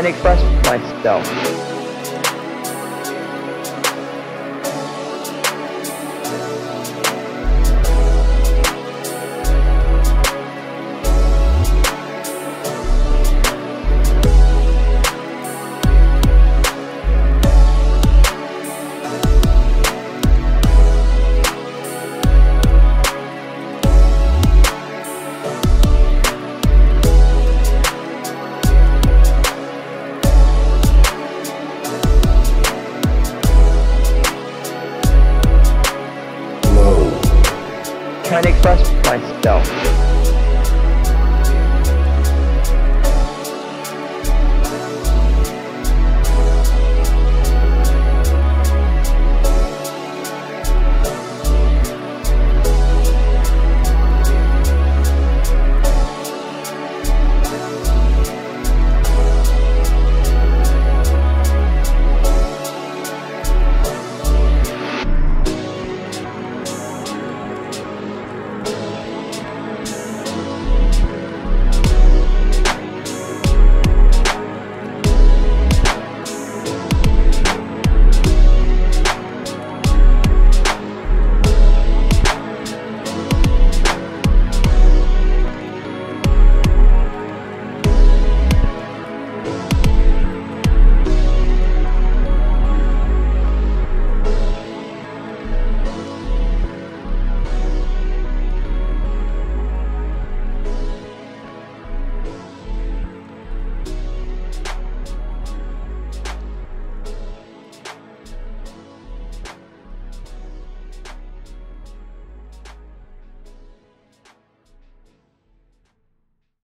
trying to express myself. Trying to express myself.